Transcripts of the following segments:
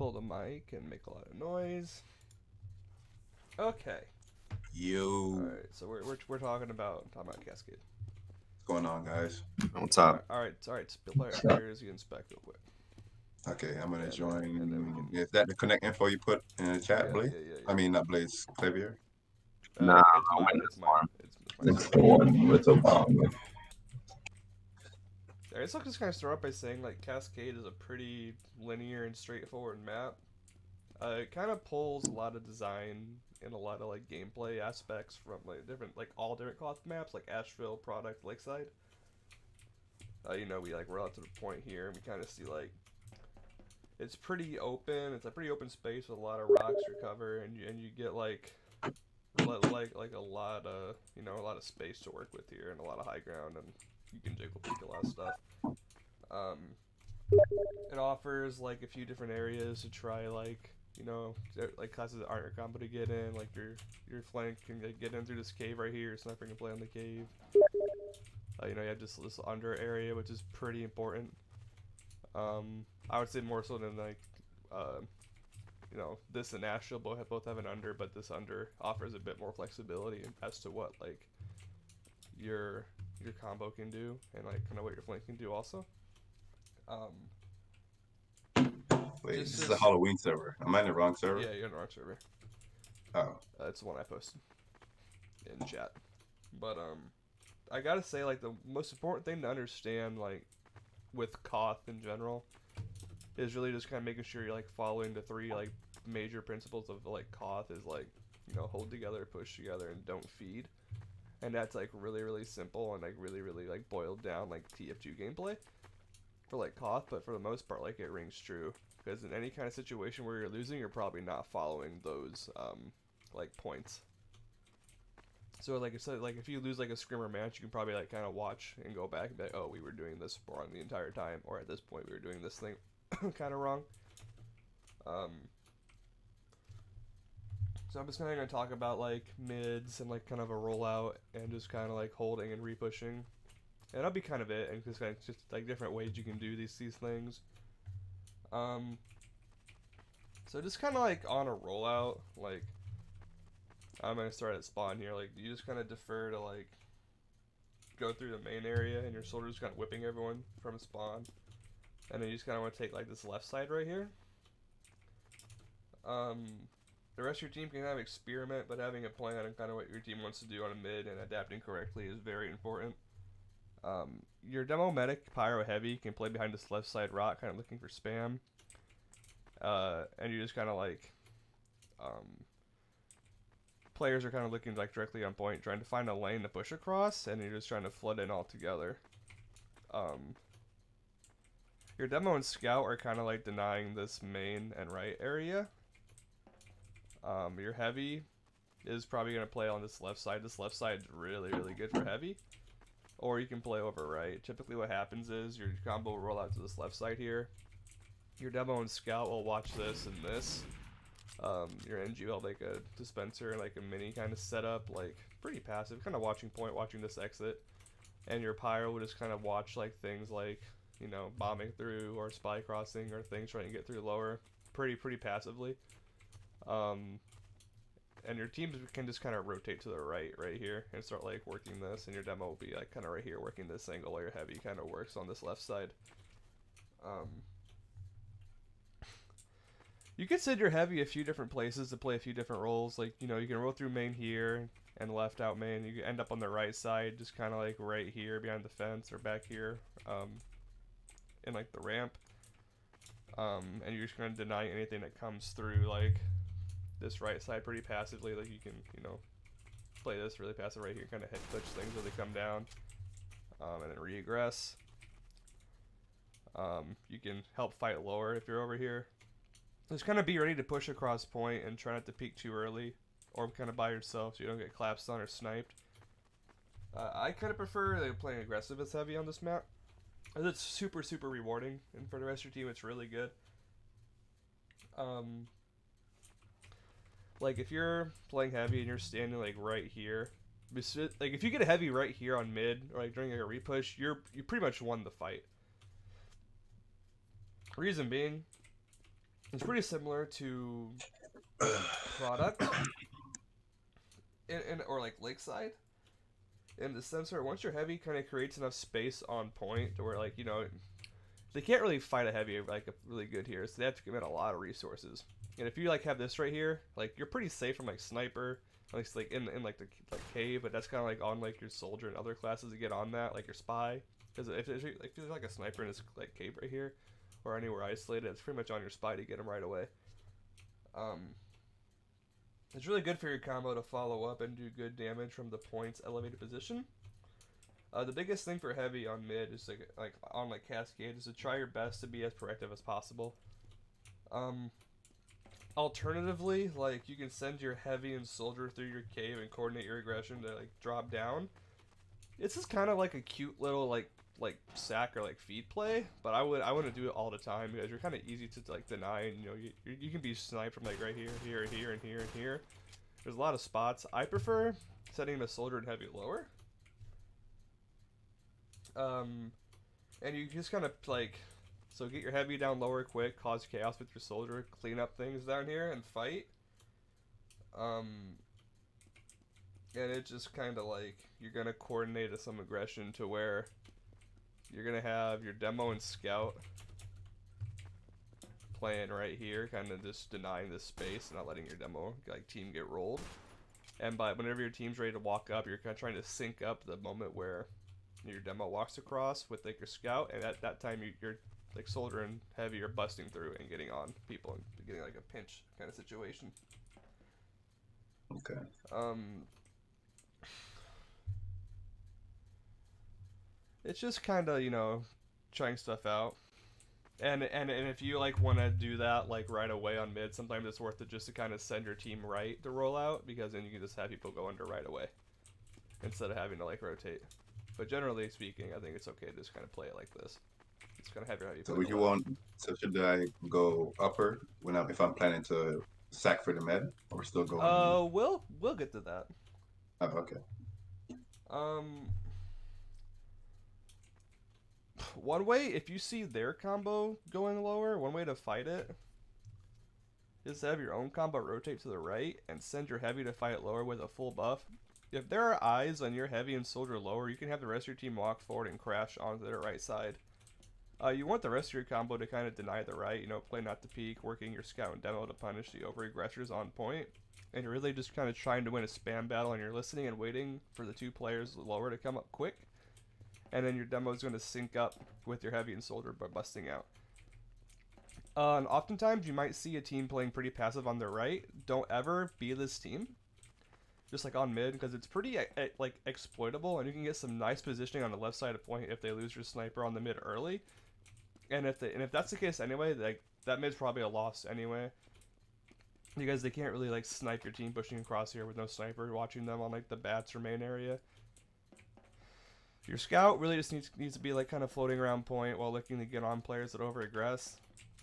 pull the mic and make a lot of noise. Okay. Yo, All right. So we're we're, we're talking about talking about Cascade. what's going on, guys? What's All up? right. All right. All right. Player, players, you inspect real quick. Okay, I'm gonna And join. and then we can- Is that the connect info you put in the chat, Yeah, Blaze? yeah, yeah, yeah. I mean, not Blaze, Clavier. Uh, Nah, it's I'm mine, it's this mine, one. It's, it's mine. It's the one with Obama. I guess I'll just kind of start off by saying like Cascade is a pretty linear and straightforward map. Uh, it kind of pulls a lot of design and a lot of like gameplay aspects from like different like all different Koth maps like Ashville, Product, Lakeside. Uh, you know, we like roll out to the point here and we kind of see like it's pretty open. It's a pretty open space with a lot of rocks to cover, and you and you get like like like a lot of you know a lot of space to work with here and a lot of high ground and you can jiggle peek a lot of stuff. Um, it offers like a few different areas to try like you know like classes that aren't your combo to get in like your your flank can like, get in through this cave right here. Sniper can play on the cave. Uh, you know you have this this under area which is pretty important. Um, I would say more so than like uh, you know this and Ashville both have, both have an under, but this under offers a bit more flexibility as to what like your your combo can do and like kind of what your flank can do also. Um, Wait, This this is a Halloween server. Am I in the wrong server? yeah, you're on the wrong server. Oh, Uh, it's the one I posted in chat. But um, I gotta say like the most important thing to understand like with Koth in general is really just kind of making sure you're like following the three like major principles of like Koth is like you know hold together, push together, and don't feed. And that's like really really simple and like really really like boiled down like TF2 gameplay for like Koth, but for the most part like it rings true because in any kind of situation where you're losing, you're probably not following those um, like points. So like I said, like if you lose like a scrimmer match, you can probably like kind of watch and go back and be like, oh, we were doing this wrong the entire time, or at this point we were doing this thing kind of wrong. Um. So I'm just kind of gonna talk about like mids and like kind of a rollout and just kind of like holding and repushing, and that'll be kind of it. And just of just like different ways you can do these these things. Um. So just kind of like on a rollout, like I'm gonna start at spawn here. Like you just kind of defer to like go through the main area, and your soldier's kind of whipping everyone from spawn, and then you just kind of want to take like this left side right here. Um, the rest of your team can kind of experiment, but having a plan and kind of what your team wants to do on a mid and adapting correctly is very important. Um, your demo medic pyro heavy can play behind this left side rock, kind of looking for spam. Uh, and you just kind of like, um, players are kind of looking like directly on point, trying to find a lane to push across, and you're just trying to flood in all together. Um, your demo and scout are kind of like denying this main and right area. Um, your heavy is probably going to play on this left side. This left side is really, really good for heavy. Or you can play over right. Typically what happens is your combo will roll out to this left side here. Your demo and scout will watch this and this. Um, your NG will make a dispenser, like a mini kind of setup, like pretty passive, kind of watching point, watching this exit. And your pyro will just kind of watch like things like, you know, bombing through or spy crossing or things trying to get through lower, pretty pretty passively. Um, and your teams can just kind of rotate to the right right here and start like working this, and your demo will be like kind of right here working this angle, or your heavy kind of works on this left side. Um, you could send your heavy a few different places to play a few different roles. Like, you know, you can roll through main here and left out main. You can end up on the right side, just kind of like right here behind the fence or back here um, in like the ramp. Um, and you're just going to deny anything that comes through like this right side pretty passively. Like, you can, you know, play this really passive right here, kind of hit glitch things where they come down um, and then regress. Um, you can help fight lower if you're over here. Just kind of be ready to push across point and try not to peek too early, or kind of by yourself so you don't get collapsed on or sniped. Uh, I kind of prefer like, playing aggressive as heavy on this map, as it's super super rewarding, and for the rest of your team, it's really good. Um, like if you're playing heavy and you're standing like right here, like if you get a heavy right here on mid or like during like a repush, you're you pretty much won the fight. Reason being, It's pretty similar to product, in, in or like Lakeside, in the sense where once you're heavy, kind of creates enough space on point to where like you know they can't really fight a heavy like a really good here, so they have to commit a lot of resources. And if you like have this right here, like you're pretty safe from like sniper, at least like in in like the like cave, but that's kind of like on like your soldier and other classes to get on that, like your spy. Because if there's, like, if there's like a sniper in this like cave right here, or anywhere isolated, it's pretty much on your spy to get him right away. Um, it's really good for your combo to follow up and do good damage from the point's elevated position. Uh, the biggest thing for heavy on mid is like like on like cascade is to try your best to be as proactive as possible. Um, alternatively, like you can send your heavy and soldier through your cave and coordinate your aggression to like drop down. This is kind of like a cute little like like sack or like feed play, but I would I wouldn't do it all the time because you're kind of easy to like deny and you know you you can be sniped from like right here, here, here, and here and here. There's a lot of spots. I prefer setting the soldier and heavy lower. Um, and you just kind of like so get your heavy down lower quick, cause chaos with your soldier, clean up things down here and fight. Um, and it's just kind of like you're gonna coordinate some aggression to where you're gonna have your demo and scout playing right here, kind of just denying this space and not letting your demo like team get rolled. And by whenever your team's ready to walk up, you're kind of trying to sync up the moment where your demo walks across with like your scout, and at that time you, you're like soldier and heavy are busting through and getting on people and getting like a pinch kind of situation. Okay. Um, it's just kind of you know trying stuff out and and and if you like want to do that like right away on mid sometimes it's worth it just to kind of send your team right to roll out because then you can just have people go under right away instead of having to like rotate but generally speaking i think it's okay to just kind of play it like this it's of have your So would you want? So should I go upper when I'm if I'm planning to sack for the med, or still go? uh we'll we'll get to that oh, okay. Um, one way, if you see their combo going lower, one way to fight it is to have your own combo rotate to the right and send your heavy to fight lower with a full buff. If there are eyes on your heavy and soldier lower, you can have the rest of your team walk forward and crash onto their right side. Uh, you want the rest of your combo to kind of deny the right, you know, play not to peek, working your scout and demo to punish the over aggressors on point and you're really just kind of trying to win a spam battle and you're listening and waiting for the two players lower to come up quick and then your demo is going to sync up with your heavy and soldier by busting out. Uh, and oftentimes you might see a team playing pretty passive on their right don't ever be this team. Just like on mid because it's pretty e- e- like exploitable and you can get some nice positioning on the left side of point if they lose your sniper on the mid early and if they, and if that's the case anyway like that mid's probably a loss anyway because they can't really like snipe your team pushing across here with no sniper watching them on like the bats or main area. Your scout really just needs needs to be like kind of floating around point while looking to get on players that over aggress.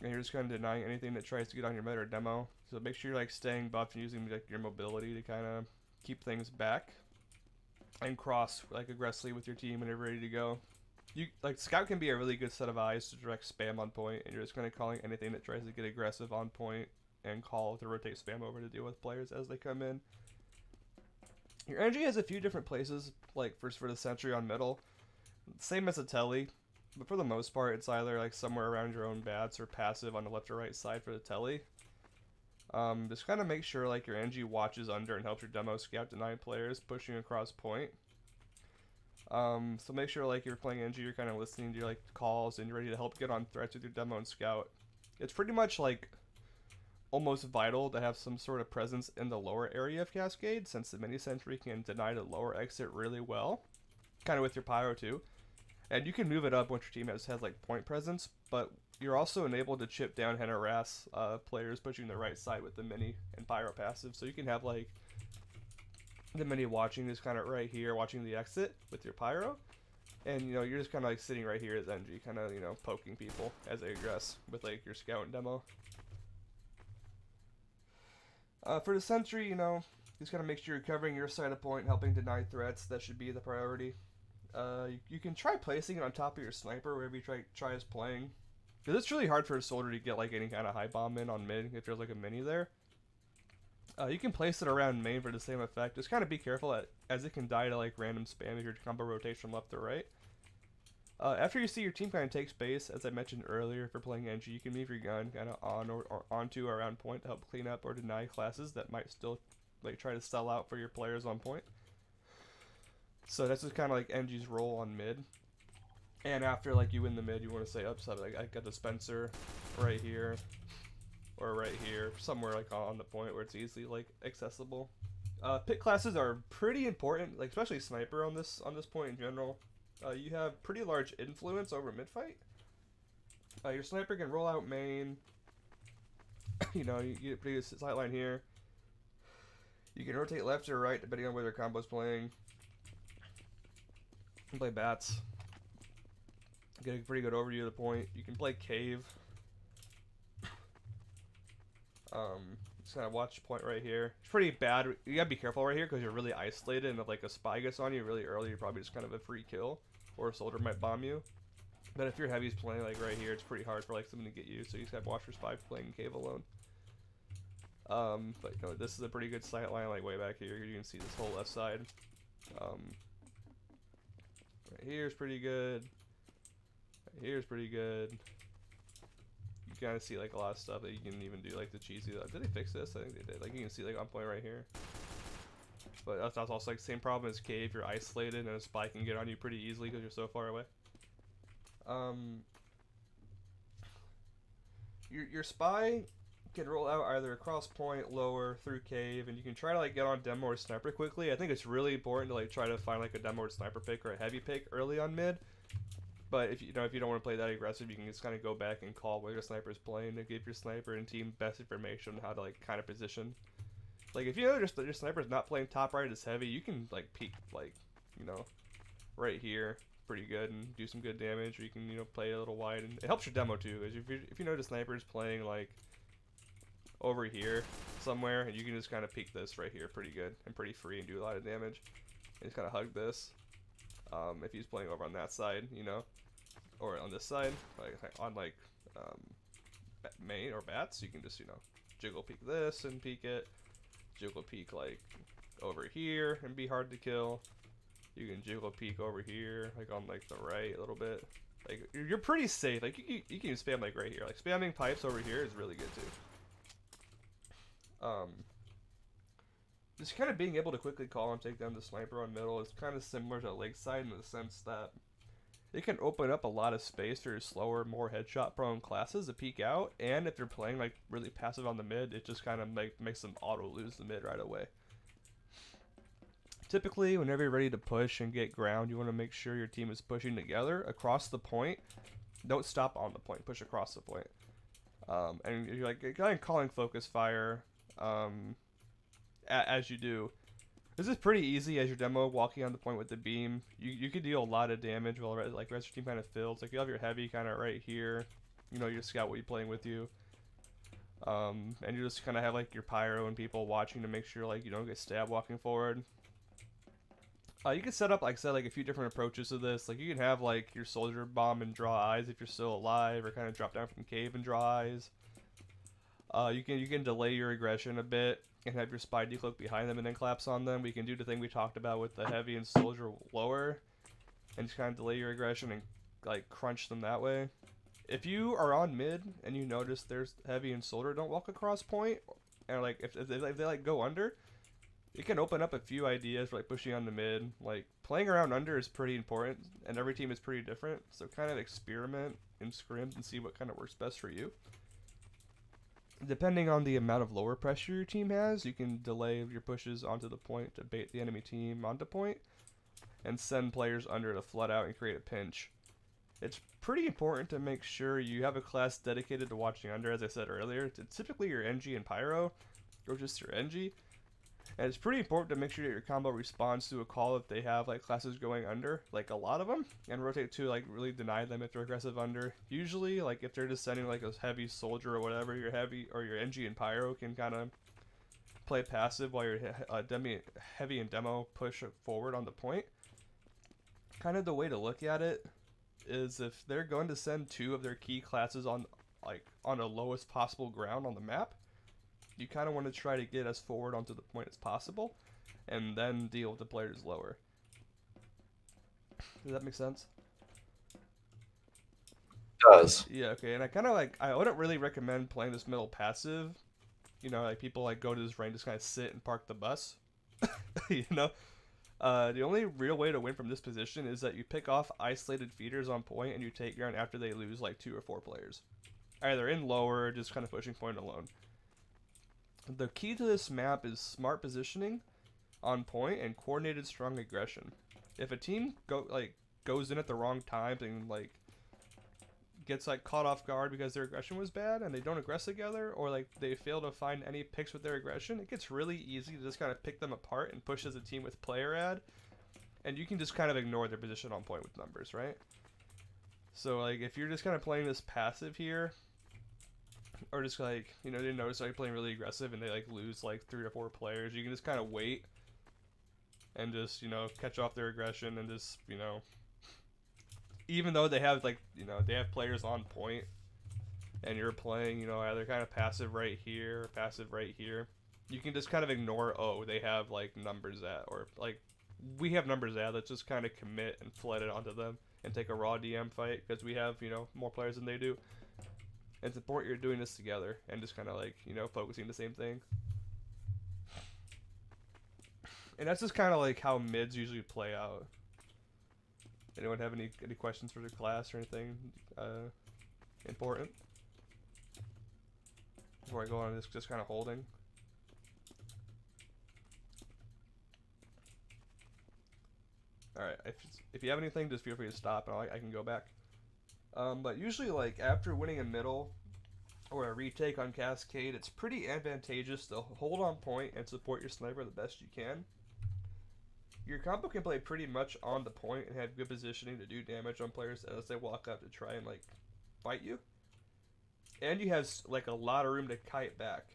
And you're just kind of denying anything that tries to get on your meta or demo. So make sure you're like staying buffed and using like your mobility to kind of keep things back. And cross like aggressively with your team when you're ready to go. You like scout can be a really good set of eyes to direct spam on point, and you're just kind of calling anything that tries to get aggressive on point and call to rotate spam over to deal with players as they come in. Your NG has a few different places, like first for the sentry on middle, same as a telly, but for the most part, it's either like somewhere around your own bats or passive on the left or right side for the telly. Um, just kind of make sure like your NG watches under and helps your demo scout deny players pushing across point. Um, so make sure like you're playing NG, you're kind of listening to your like calls and you're ready to help get on threats with your demo and scout. It's pretty much like almost vital to have some sort of presence in the lower area of Cascade, since the mini sentry can deny the lower exit really well, kind of with your pyro too. And you can move it up once your team has, has like point presence, but you're also enabled to chip down and harass uh, players pushing the right side with the mini and pyro passive. So you can have like the mini watching is kind of right here, watching the exit with your pyro. And you know, you're just kind of like sitting right here as NG, kind of, you know, poking people as they aggress with like your scout demo. Uh, for the sentry, you know, just kind of make sure you're covering your side of point, helping deny threats. That should be the priority. Uh, you, you can try placing it on top of your sniper wherever you try try as playing. Because it's really hard for a soldier to get like any kind of high bomb in on mid if there's like a mini there. Uh, you can place it around main for the same effect. Just kind of be careful at, as it can die to like random spam if your combo rotates from left to right. Uh, after you see your team kind of take space, as I mentioned earlier, if you're playing NG, you can move your gun kind of on or, or onto or around point to help clean up or deny classes that might still like try to sell out for your players on point. So that's just kind of like NG's role on mid. And after like you win the mid, you want to say up, I got dispenser right here, or right here, somewhere like on the point where it's easily like accessible. Uh, pit classes are pretty important, like especially sniper on this on this point in general. Uh, you have pretty large influence over mid fight. Uh, your sniper can roll out main. you know, you get pretty sight line here. You can rotate left or right depending on where their combo's playing. You can play bats. Get a pretty good overview of the point. You can play cave. Um, just of watch point right here. It's pretty bad. You gotta be careful right here because you're really isolated, and if like a spy gets on you really early, you're probably just kind of a free kill, or a soldier might bomb you. But if your heavy's playing like right here, it's pretty hard for like someone to get you. So you just have to watch spy playing cave alone. Um, but you know, this is a pretty good sight line, like way back here. You can see this whole left side. Um, right here's pretty good. Right here's pretty good. You kind of see like a lot of stuff that you can even do, like the cheesy. Uh, did they fix this? I think they did. Like you can see like on point right here. But that's, that's also like same problem as cave. You're isolated, and a spy can get on you pretty easily because you're so far away. Um, your your spy can roll out either across point, lower, through cave, and you can try to like get on demo or sniper quickly. I think it's really important to like try to find like a demo or sniper pick or a heavy pick early on mid. But if you know if you don't want to play that aggressive, you can just kind of go back and call where your sniper is playing to give your sniper and team best information on how to like kind of position. Like if you notice that your sniper's not playing top right as heavy, you can like peek like you know right here pretty good and do some good damage. Or you can you know play a little wide and it helps your demo too. Because if you if you know the sniper's playing like over here somewhere, and you can just kind of peek this right here pretty good and pretty free and do a lot of damage. And just kind of hug this. Um, if he's playing over on that side, you know, or on this side, like on like um, main or bats, you can just you know jiggle peek this and peek it, jiggle peek like over here and be hard to kill. You can jiggle peek over here, like on like the right a little bit. Like you're pretty safe. Like you can, you can spam like right here. Like spamming pipes over here is really good too. Um, just kind of being able to quickly call and take down the sniper on middle is kind of similar to Lakeside in the sense that it can open up a lot of space for your slower, more headshot prone classes to peek out, and if they're playing like really passive on the mid, it just kind of make, makes them auto lose the mid right away. Typically, whenever you're ready to push and get ground, you want to make sure your team is pushing together across the point. Don't stop on the point, push across the point. Um, and you're like kind of calling focus fire um, as you do. This is pretty easy as your demo walking on the point with the beam. You you can deal a lot of damage while like rest your team kind of fills. Like you have your heavy kind of right here. You know your scout will be playing with you. Um, and you just kind of have like your pyro and people watching to make sure like you don't get stabbed walking forward. Uh, you can set up, like I said, like a few different approaches to this. Like you can have like your soldier bomb and draw eyes if you're still alive, or kind of drop down from cave and draw eyes. Uh, you can you can delay your aggression a bit and have your spy decloak behind them and then collapse on them. We can do the thing we talked about with the heavy and soldier lower, and just kind of delay your aggression and like crunch them that way. If you are on mid and you notice there's heavy and soldier, don't walk across point, and like if, if, they, if they like go under, it can open up a few ideas for like pushing on the mid. Like playing around under is pretty important, and every team is pretty different. So kind of experiment in scrims and see what kind of works best for you. Depending on the amount of lower pressure your team has, you can delay your pushes onto the point to bait the enemy team onto point, and send players under to flood out and create a pinch. It's pretty important to make sure you have a class dedicated to watching under, as I said earlier. It's typically your NG and Pyro, or just your NG. And it's pretty important to make sure that your combo responds to a call if they have like classes going under, like a lot of them, and rotate to like really deny them if they're aggressive under. Usually, like if they're just sending like a heavy soldier or whatever, your heavy or your NG and Pyro can kind of play passive while your uh, demi heavy and demo push forward on the point. Kind of the way to look at it is if they're going to send two of their key classes on like on the lowest possible ground on the map, you kind of want to try to get as forward onto the point as possible, and then deal with the players lower. Does that make sense? does. Yeah, okay. And I kind of like I wouldn't really recommend playing this middle passive. You know, like people like go to this range just kind of sit and park the bus. you know, uh, the only real way to win from this position is that you pick off isolated feeders on point and you take ground after they lose like two or four players, either in lower or just kind of pushing point alone. The key to this map is smart positioning on point and coordinated strong aggression. If a team go like goes in at the wrong time and like gets like caught off guard because their aggression was bad and they don't aggress together or like they fail to find any picks with their aggression, it gets really easy to just kind of pick them apart and push as a team with player ad. And you can just kind of ignore their position on point with numbers, right? So like if you're just kind of playing this passive here, or just like you know they notice like playing really aggressive and they like lose like three or four players, you can just kind of wait and just you know catch off their aggression and just you know even though they have like you know they have players on point and you're playing you know either kind of passive right here passive right here you can just kind of ignore oh they have like numbers at or like we have numbers at let's just kind of commit and flood it onto them and take a raw dm fight because we have you know more players than they do and support you're doing this together and just kind of like you know focusing the same thing and that's just kind of like how mids usually play out Anyone have any any questions for the class or anything uh, important? Before I go on, just just kind of holding. All right, if if you have anything, just feel free to stop, and I, I can go back. Um, but usually, like after winning a middle or a retake on Cascade, it's pretty advantageous to hold on point and support your sniper the best you can. Your combo can play pretty much on the point and have good positioning to do damage on players as they walk up to try and like fight you. And you have like a lot of room to kite back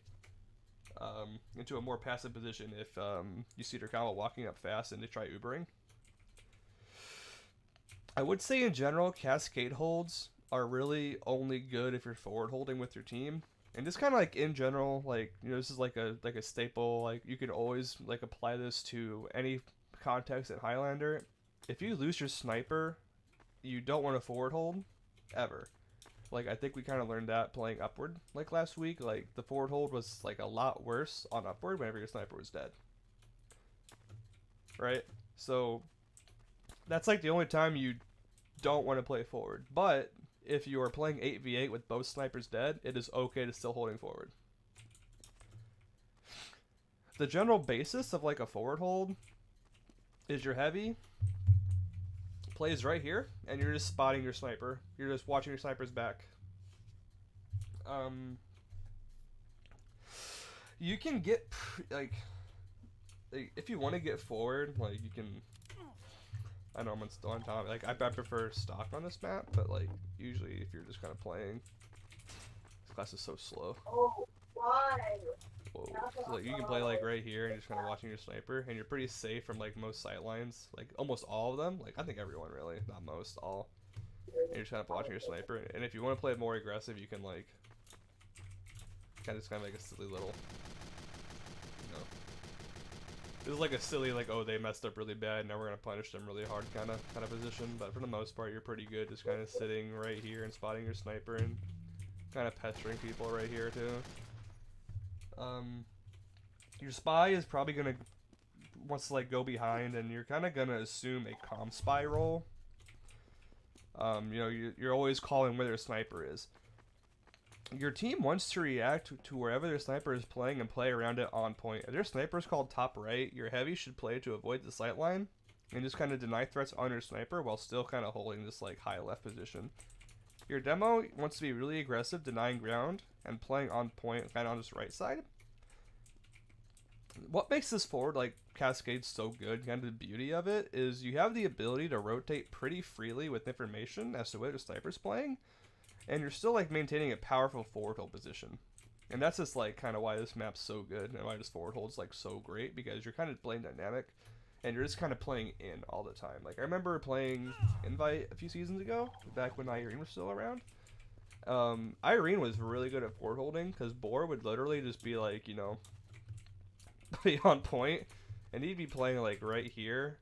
um, into a more passive position if um, you see their combo walking up fast and they try Ubering. I would say in general, cascade holds are really only good if you're forward holding with your team. And just kind of like in general, like you know, this is like a like a staple. Like you can always like apply this to any context at Highlander, if you lose your sniper, you don't want to forward hold ever. Like I think we kind of learned that playing upward like last week. Like the forward hold was like a lot worse on upward whenever your sniper was dead. Right? So that's like the only time you don't want to play forward. But if you are playing 8v8 with both snipers dead, it is okay to still holding forward. The general basis of like a forward hold is your heavy plays right here, and you're just spotting your sniper. You're just watching your sniper's back. Um, you can get like, like if you want to get forward, like you can. I know I'm on top. Like I, I prefer stock on this map, but like usually if you're just kind of playing, this class is so slow. Oh, why? So, like, you can play like right here and just kind of watching your sniper, and you're pretty safe from like most sight lines, like almost all of them. Like I think everyone really, not most, all. And you're just kind of watching your sniper, and if you want to play more aggressive, you can like kind of just kind of make a silly little, this is like a silly like oh they messed up really bad, now we're gonna punish them really hard kind of kind of position. But for the most part, you're pretty good, just kind of sitting right here and spotting your sniper and kind of pestering people right here too. Um, your spy is probably gonna wants to like go behind, and you're kind of gonna assume a calm spy role. Um, you know, you're, you're always calling where their sniper is. Your team wants to react to wherever their sniper is playing and play around it on point. If their sniper is called top right, your heavy should play to avoid the sight line and just kind of deny threats on your sniper while still kind of holding this like high left position. Your demo wants to be really aggressive, denying ground, and playing on point kind of on this right side. What makes this forward like Cascade so good, kind of the beauty of it, is you have the ability to rotate pretty freely with information as to where the sniper's playing, and you're still like maintaining a powerful forward hold position. And that's just like kind of why this map's so good and why this forward hold's like so great because you're kind of playing dynamic and you're just kind of playing in all the time. Like I remember playing Invite a few seasons ago, back when Irene was still around. Um, Irene was really good at forward holding because Boar would literally just be like, you know, be on point, and he'd be playing like right here.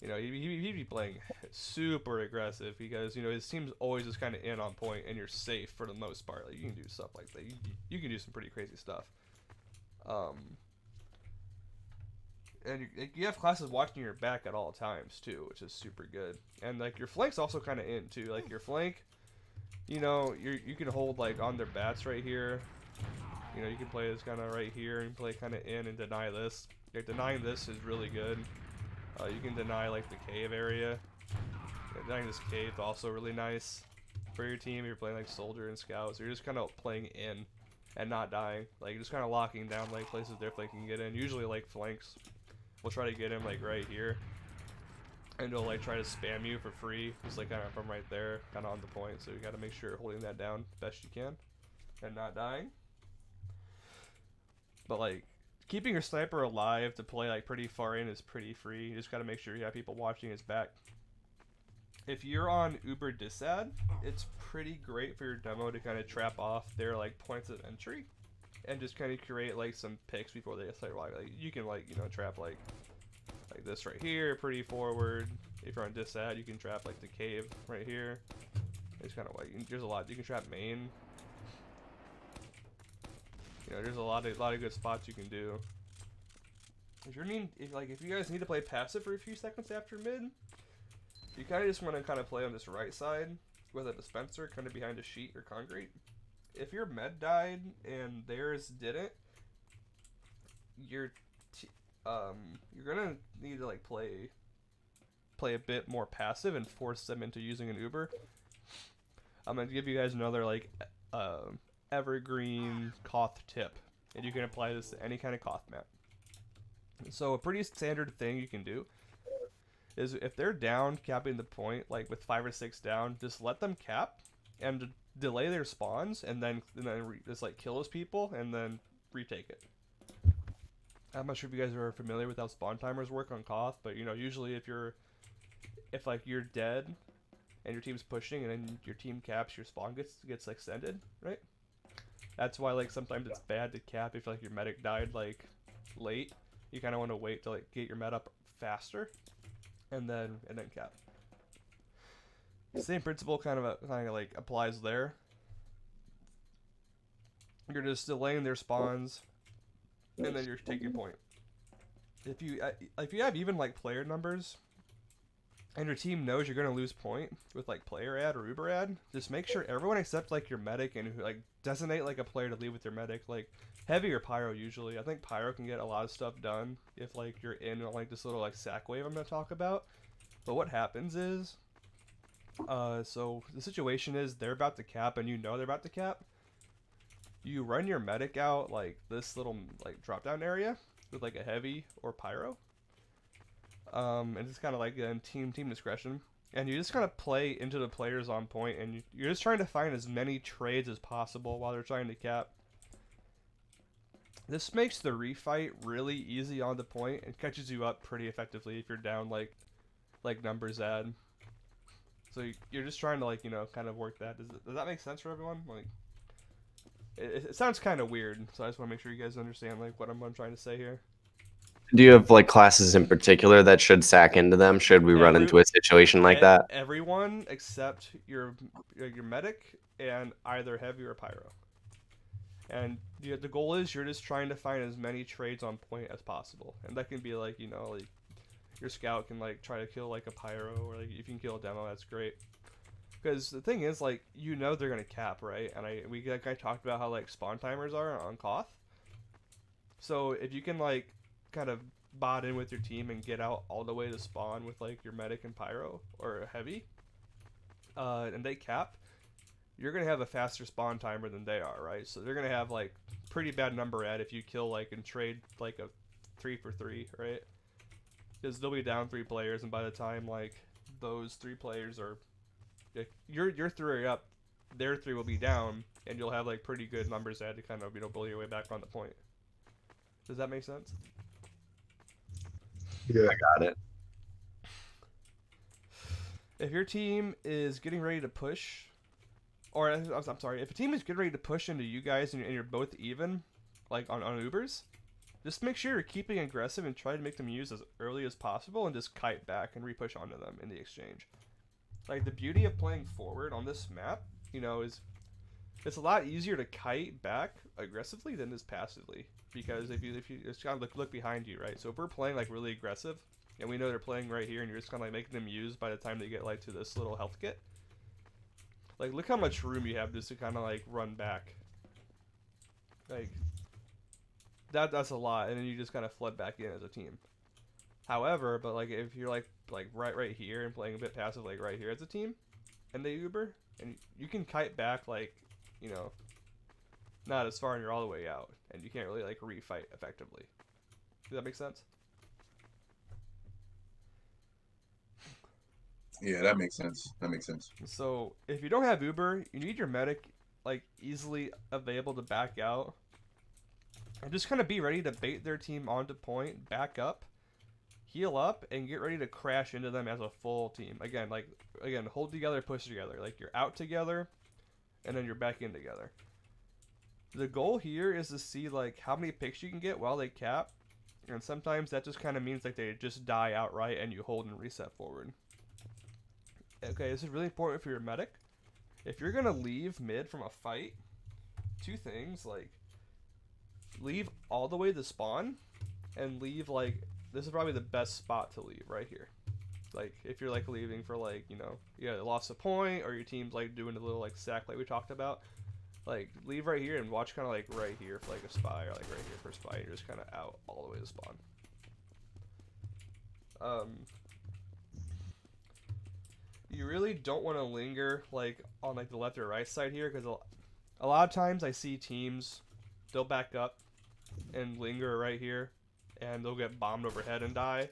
You know, he'd he'd be playing super aggressive because you know his team's always just kind of in on point, and you're safe for the most part. Like you can do stuff like that. You, you can do some pretty crazy stuff. Um, and you, you have classes watching your back at all times too, which is super good. And like your flank's also kind of in too. Like your flank, you know, you you can hold like on their bats right here. You know, you can play this kind of right here and play kind of in and deny this. Like denying this is really good. Uh, you can deny like the cave area. Denying this cave is also really nice for your team. You're playing like soldier and scout, so you're just kind of playing in and not dying. Like just kind of locking down like places their flank can get in. Usually like flanks will try to get him like right here. And they'll like try to spam you for free, just like kind of from right there, kind of on the point. So you got to make sure you're holding that down best you can, and not dying. But like keeping your sniper alive to play like pretty far in is pretty free. You just got to make sure you have people watching his back. If you're on Uber Disad, it's pretty great for your demo to kind of trap off their like points of entry and just kind of create like some picks before they start like, like you can like you know trap like like this right here pretty forward if you're on disad you can trap like the cave right here it's kind of like there's a lot you can trap main you know there's a lot of a lot of good spots you can do if you're need if like if you guys need to play passive for a few seconds after mid you kind of just want to kind of play on this right side with a dispenser kind of behind a sheet or concrete if your med died and theirs didn't, you're um you're gonna need to like play play a bit more passive and force them into using an Uber. I'm gonna give you guys another like uh, evergreen Koth tip, and you can apply this to any kind of Koth map. So a pretty standard thing you can do is if they're down capping the point like with five or six down, just let them cap and delay their spawns and then and then just like kill those people and then retake it. I'm not sure if you guys are familiar with how spawn timers work on Koth, but you know usually if you're if like you're dead and your team's pushing and then your team caps, your spawn gets gets extended, right? That's why like sometimes it's bad to cap if like your medic died like late. You kind of want to wait to like get your med up faster, and then and then cap. Same principle kind of kind of like applies there. You're just delaying their spawns, and then you're taking point. If you uh, if you have even like player numbers, and your team knows you're gonna lose point with like player ad or Uber ad, just make sure everyone except like your medic and like designate like a player to leave with your medic, like heavy or pyro usually. I think pyro can get a lot of stuff done if like you're in like this little like sack wave I'm gonna talk about. But what happens is uh, so the situation is they're about to cap, and you know they're about to cap. You run your medic out like this little like drop down area with like a heavy or pyro. Um, and it's kind of like a team team discretion, and you just kind of play into the players on point, and you, you're just trying to find as many trades as possible while they're trying to cap. This makes the refight really easy on the point and catches you up pretty effectively if you're down like like numbers ad. So you're just trying to like you know kind of work that. Does, does that make sense for everyone? Like, it, it sounds kind of weird. So I just want to make sure you guys understand like what I'm, what I'm trying to say here. Do you have like classes in particular that should sack into them? Should we run into a situation like that? Everyone except your your medic and either heavy or pyro. And the, the goal is you're just trying to find as many trades on point as possible, and that can be like you know like your scout can like try to kill like a pyro or like if you can kill a demo, that's great. Because the thing is like you know they're gonna cap right, and I we like I talked about how like spawn timers are on Koth. So if you can like kind of bot in with your team and get out all the way to spawn with like your medic and pyro or heavy, uh, and they cap, you're gonna have a faster spawn timer than they are, right? So they're gonna have like pretty bad number at if you kill like and trade like a three for three, right? Because they'll be down three players, and by the time like those three players are, like, your your three up, their three will be down, and you'll have like pretty good numbers at to kind of you know bully your way back on the point. Does that make sense? Yeah. Got it. If your team is getting ready to push, or I'm, I'm sorry, if a team is getting ready to push into you guys and you're, and you're both even, like on, on Ubers, just make sure you're keeping aggressive and try to make them use as early as possible and just kite back and repush onto them in the exchange. Like the beauty of playing forward on this map, you know, is it's a lot easier to kite back aggressively than is passively because if you if you just kind of look look behind you, right? So if we're playing like really aggressive, and we know they're playing right here, and you're just kind of like making them use by the time they get like to this little health kit. Like look how much room you have just to kind of like run back. Like that that's a lot, and then you just kind of flood back in as a team. However, but like if you're like like right right here and playing a bit passive like right here as a team, and they Uber, and you can kite back like you know not as far and you're all the way out and you can't really like refight effectively does that make sense Yeah, that makes sense. That makes sense. so if you don't have uber you need your medic like easily available to back out and just kind of be ready to bait their team onto point back up heal up and get ready to crash into them as a full team again like again hold together push together like you're out together and then you're back in together. The goal here is to see like how many picks you can get while they cap and sometimes that just kind of means like they just die outright and you hold and reset forward. Okay this is really important for your medic. If you're gonna leave mid from a fight two things like leave all the way to spawn and leave like this is probably the best spot to leave right here like if you're like leaving for like you know you lost a point or your team's like doing a little like sack like we talked about like leave right here and watch kind of like right here for like a spy or like right here for a spy you're just kind of out all the way to spawn. Um you really don't want to linger like on like the left or right side here because a lot of times i see teams they'll back up and linger right here and they'll get bombed overhead and die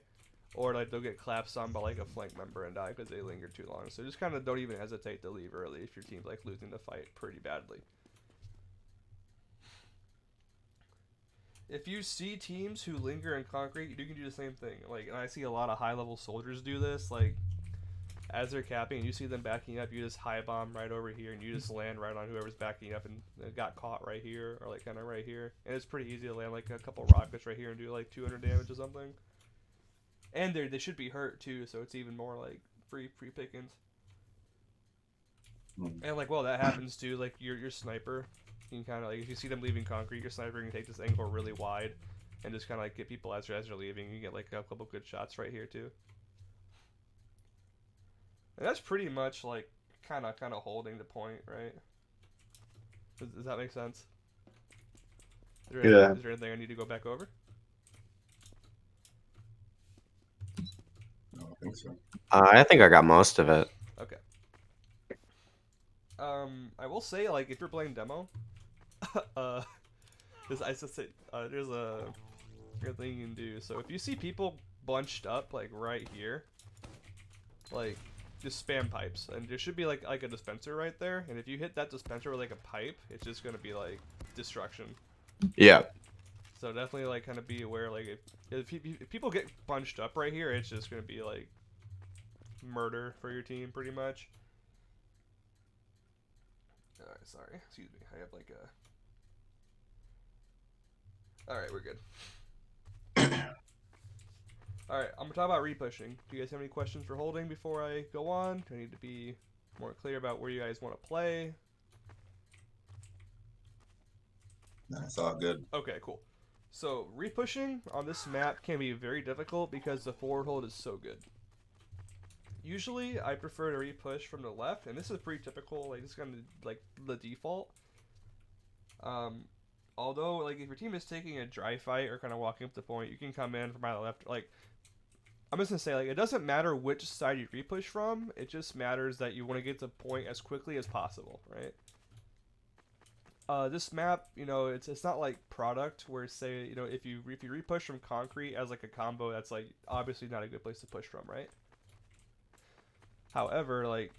or like they'll get collapsed on by like a flank member and die because they lingered too long so just kind of don't even hesitate to leave early if your team's like losing the fight pretty badly if you see teams who linger in concrete, you can do the same thing. Like, and I see a lot of high level soldiers do this. Like, as they're capping, and you see them backing up, you just high bomb right over here, and you just land right on whoever's backing up, and got caught right here, or like kind of right here. And it's pretty easy to land like a couple rockets right here and do like 200 damage or something. And they they should be hurt too, so it's even more like free free pickings. Hmm. And like, well, that happens too. Like your your sniper, you can kind of like if you see them leaving concrete, your sniper can take this angle really wide, and just kind of like get people as they're as they're leaving. You get like a couple good shots right here too. And that's pretty much like kind of kind of holding the point, right? Does, does that make sense? Is there, Yeah. Is there anything I need to go back over? I don't think so. Uh, I think I got most of it. Okay. Um, I will say, like, if you're playing demo, uh, there's, I just say, uh, there's a good thing you can do. So if you see people bunched up, like, right here, like, just spam pipes, and there should be, like, like a dispenser right there, and if you hit that dispenser with, like, a pipe, it's just gonna be, like, destruction. Yeah. So definitely, like, kind of be aware, like, if, if, if people get bunched up right here, it's just gonna be, like, murder for your team, pretty much. Alright, sorry. Excuse me. I have like a. Alright, we're good. Alright, I'm gonna talk about repushing. Do you guys have any questions for holding before I go on? Do I need to be more clear about where you guys want to play? That's all good. Okay, cool. So, repushing on this map can be very difficult because the forward hold is so good. Usually, I prefer to repush from the left, and this is pretty typical, like, is kind of, like, the default. Um, although, like, if your team is taking a dry fight or kind of walking up the point, you can come in from my left, like, I'm just gonna say, like, it doesn't matter which side you repush from, it just matters that you want to get to point as quickly as possible, right? Uh, this map, you know, it's it's not like product where say, you know, if you if you repush from concrete as like a combo, that's like obviously not a good place to push from, right? However, like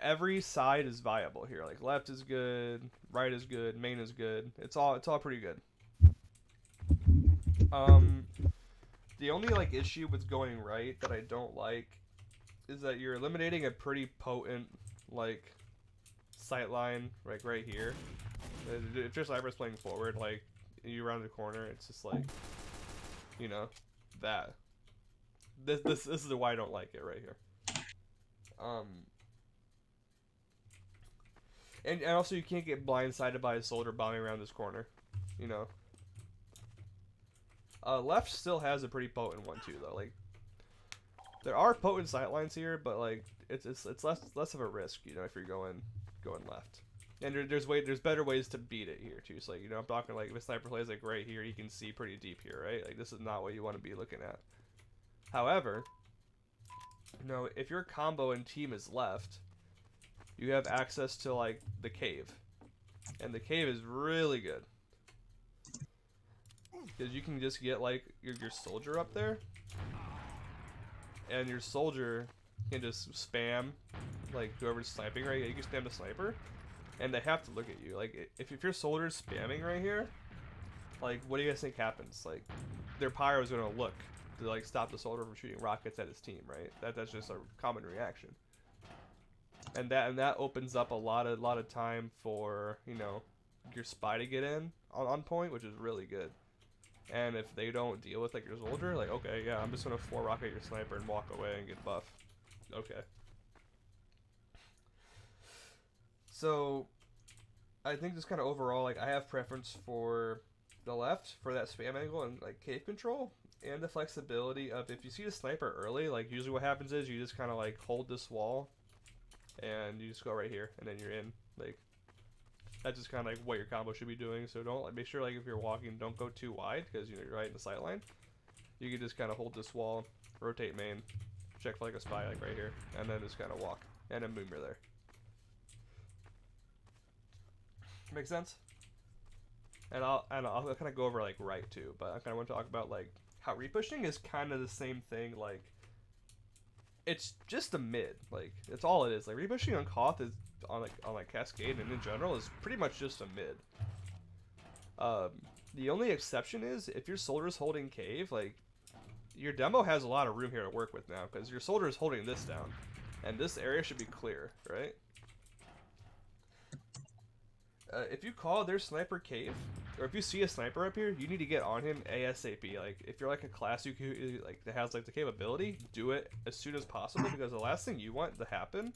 every side is viable here. Like left is good, right is good, main is good. It's all it's all pretty good. Um, the only like issue with going right that I don't like is that you're eliminating a pretty potent like sight line like right here. If your sniper's playing forward, like you round the corner, it's just like you know that. This this this is why I don't like it right here. Um. And, and also you can't get blindsided by a soldier bombing around this corner, you know. Uh, left still has a pretty potent one too, though. Like, there are potent sightlines here, but like it's it's it's less less of a risk, you know, if you're going going left. And there, there's way there's better ways to beat it here too. So like, you know, I'm talking like if a sniper plays like right here, you can see pretty deep here, right? Like this is not what you want to be looking at. However, you know, if your combo and team is left, you have access to like the cave, and the cave is really good because you can just get like your, your soldier up there and your soldier can just spam like whoever's sniping right you can spam the sniper and they have to look at you. Like if, if your soldier's spamming right here like what do you guys think happens? Like their pyro is going to look to like stop the soldier from shooting rockets at his team right? That that's just a common reaction. And that and that opens up a lot of lot of time for you know your spy to get in on, on point which is really good. And if they don't deal with like your soldier, like okay, yeah, I'm just gonna four rocket your sniper and walk away and get buff. Okay. So, I think just kind of overall, like I have preference for the left for that spam angle and like cave control and the flexibility of if you see the sniper early, like usually what happens is you just kind of like hold this wall and you just go right here and then you're in. Like that's just kind of like what your combo should be doing. So don't like make sure like if you're walking, don't go too wide because you know you're right in the sight line. You can just kind of hold this wall, rotate main, check for like a spy like right here, and then just kind of walk, and then boom, you're there. Make sense? And I'll and I'll kind of go over like right too, but I kind of want to talk about like how repushing is kind of the same thing. Like it's just a mid, like it's all it is. Like repushing on Koth is on like on like Cascade and in general is pretty much just a mid. Um, the only exception is if your soldier's holding cave, like your demo has a lot of room here to work with now because your soldier is holding this down, and this area should be clear, right? Uh, if you call their sniper cave, or if you see a sniper up here, you need to get on him ASAP. Like if you're like a class who who, like that has like the capability, do it as soon as possible because the last thing you want to happen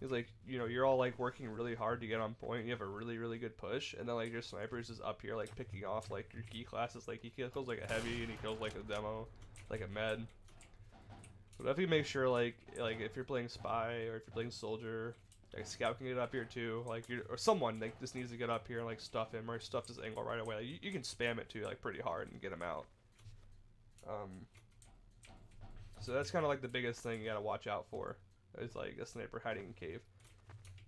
is like you know you're all like working really hard to get on point. You have a really really good push, and then like your sniper is just up here like picking off like your key classes. Like he kills like a heavy and he kills like a demo, like a med. But if you make sure like like if you're playing spy or if you're playing soldier, like scout can get up here too. Like you or someone like just needs to get up here and like stuff him or stuff this angle right away. Like, you, you can spam it too like pretty hard and get him out. Um. So that's kind of like the biggest thing you gotta watch out for. Is like a sniper hiding in cave.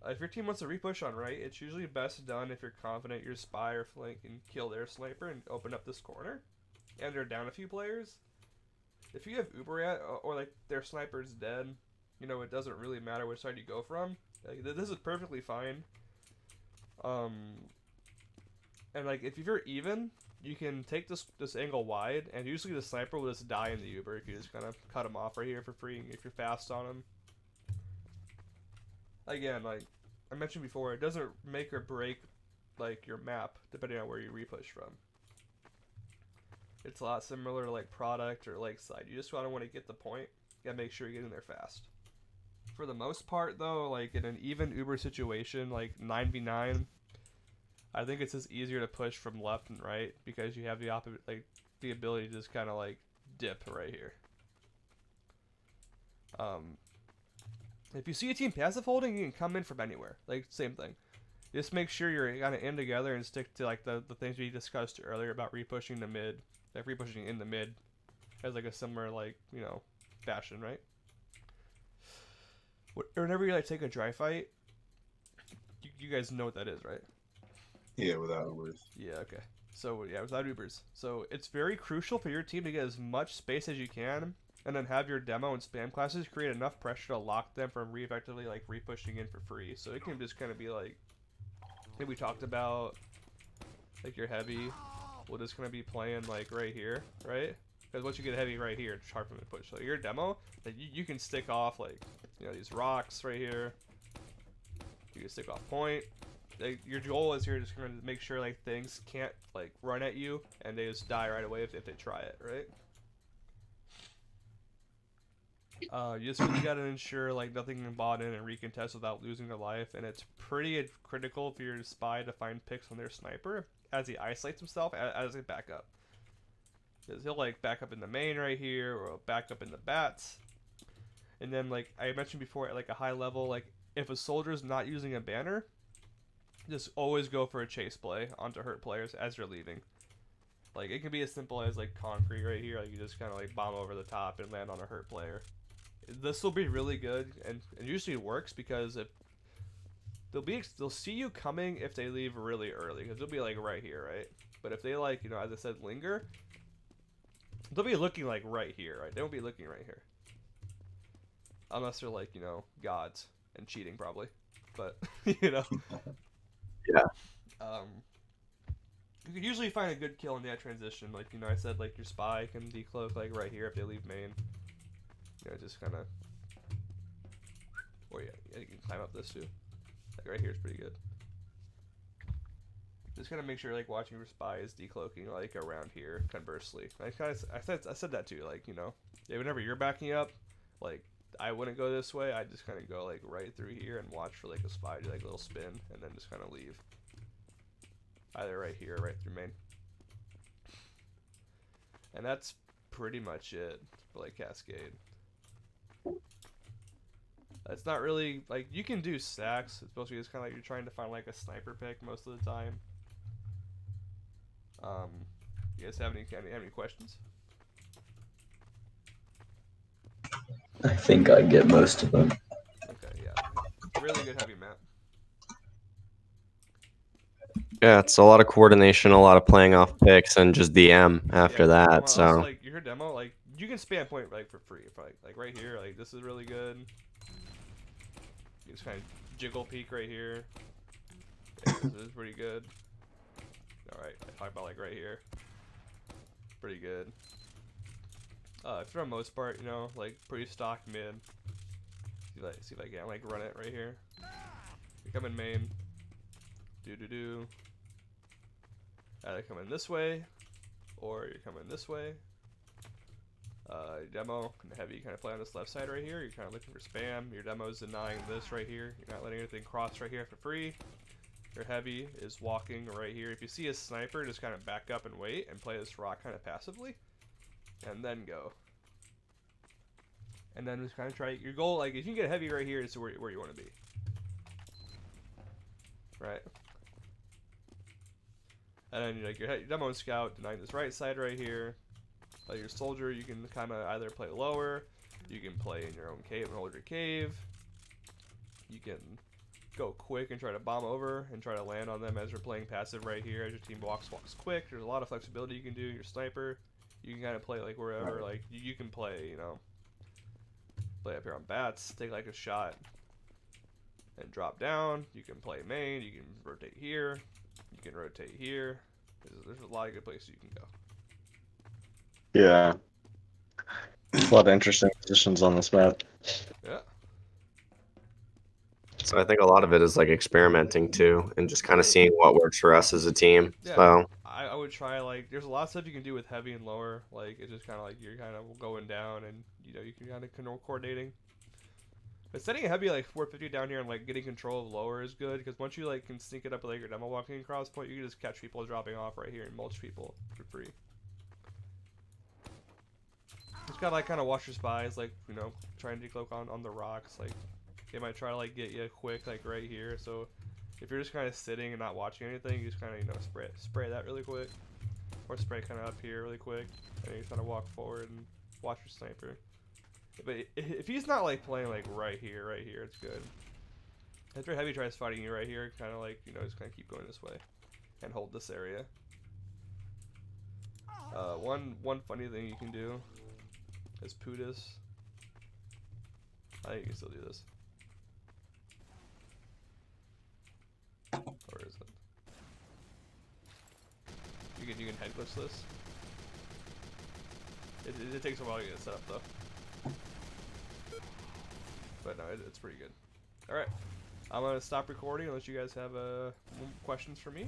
Uh, if your team wants to repush on right, it's usually best done if you're confident your spy or flank can kill their sniper and open up this corner, and they're down a few players. If you have Uber or, or like their sniper's dead, you know it doesn't really matter which side you go from. Like, this is perfectly fine. Um, and like if you're even, you can take this this angle wide, and usually the sniper will just die in the Uber if you just kind of cut him off right here for free if you're fast on him. Again, like I mentioned before, it doesn't make or break like your map depending on where you repush from. It's a lot similar to like product or like side. You just want to want to get the point. You gotta make sure you're getting there fast. For the most part, though, like in an even Uber situation, like 9v9, I think it's just easier to push from left and right because you have the opposite, like the ability to just kind of like dip right here. Um, if you see a team passive holding, you can come in from anywhere. Like same thing. Just make sure you're kind of in together and stick to like the, the things we discussed earlier about repushing the mid, like repushing in the mid, as like a similar like you know fashion, right? Wh- Whenever you like take a dry fight, you, you guys know what that is, right? Yeah, without words. Yeah, okay. So yeah, without Ubers. So it's very crucial for your team to get as much space as you can, and then have your demo and spam classes create enough pressure to lock them from re effectively like repushing in for free. So it can just kind of be like, like we talked about, like your heavy will just kind of be playing like right here, right? Because once you get heavy right here, it's hard for them to push. So your demo, like you, you can stick off like you know these rocks right here. You can stick off point. Like, your goal is here just going to make sure like things can't like run at you and they just die right away if, if they try it, right? Uh, you just really gotta ensure like nothing can bot in and recontest without losing their life, and it's pretty critical for your spy to find picks on their sniper as he isolates himself as, as they back up. Because he'll like back up in the main right here, or back up in the bats, and then like I mentioned before, at like a high level, like if a soldier's not using a banner, just always go for a chase play onto hurt players as you're leaving. Like it can be as simple as like concrete right here, like you just kind of like bomb over the top and land on a hurt player this will be really good, and it usually works because if they'll be they'll see you coming if they leave really early because they'll be like right here, right? But if they like you know as I said linger, they'll be looking like right here, right? They won't be looking right here, unless they're like you know gods and cheating probably, but you know. Yeah. Um. You can usually find a good kill in that transition. Like, you know, I said, like, your spy can decloak, like, right here if they leave main. You know, just kind of. Or yeah, yeah, you can climb up this too. Like right here is pretty good. Just kind of make sure like watching your spy is decloaking like around here conversely. I kind of I said I said that too. Like you know, whenever you're backing up, like I wouldn't go this way. I just kind of go like right through here and watch for like a spy do like a little spin and then just kind of leave. Either right here right through main. And that's pretty much it for like Cascade. It's not really like you can do sacks. It's supposed to be just kind of like you're trying to find like a sniper pick most of the time. Um, you guys have any any, have any questions? I think I get most of them. Okay, yeah, really good heavy map. Yeah, it's a lot of coordination, a lot of playing off picks, and just DM after Yeah, that. well, so like your demo, like you can spam point like for free. For, like like right here, like this is really good. You just kind of jiggle peek right here. Yeah, this is pretty good. All right, I talk about like right here. Pretty good. Uh, for the most part, you know, like pretty stock mid. See if I, see if I can like run it right here. You come in main. Do do do. Either come in this way, or you come in this way. Uh, demo and heavy kind of play on this left side right here. You're kind of looking for spam. Your demo is denying this right here. You're not letting anything cross right here for free. Your heavy is walking right here. If you see a sniper, just kind of back up and wait and play this rock kind of passively, and then go. And then just kind of try your goal. Like if you can get heavy right here, is where where you want to be. Right. And then like your, demo scout denying this right side right here. Your soldier, you can kind of either play lower, you can play in your own cave and hold your cave. You can go quick and try to bomb over and try to land on them as you're playing passive right here. As your team walks, walks quick. There's a lot of flexibility you can do. Your sniper, you can kind of play like wherever. Like you, you can play, you know, play up here on bats, take like a shot, and drop down. You can play main. You can rotate here. You can rotate here. There's, there's a lot of good places you can go. Yeah. A lot of interesting positions on this map. Yeah. So I think a lot of it is like experimenting too, and just kind of seeing what works for us as a team. Yeah. So I, I would try like there's a lot of stuff you can do with heavy and lower. Like it's just kind of like you're kind of going down, and you know you can kind of control coordinating. But setting a heavy like 450 down here and like getting control of lower is good because once you like can sneak it up with like your demo walking across point, you can just catch people dropping off right here and mulch people for free. Just gotta like kind of watch your spies, like you know, try and decloak on on the rocks. Like they might try to like get you quick, like right here. So if you're just kind of sitting and not watching anything, you just kind of you know spray spray that really quick, or spray kind of up here really quick, and you kind of walk forward and watch your sniper. But if he's not like playing like right here, right here, it's good. Your heavy tries fighting you right here, kind of like you know just kind of keep going this way, and hold this area. Uh, one one funny thing you can do is Putis. I think you can still do this. Or is it? You can you can head glitch this. It, it, it takes a while to get set up though. But no, it, it's pretty good. All right, I'm gonna stop recording unless you guys have uh, questions for me.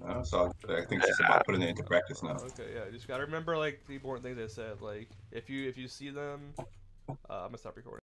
No, so I think it's just about putting it into practice now. Okay, yeah, you just gotta remember like the important things I said. Like if you if you see them, uh, I'm gonna stop recording.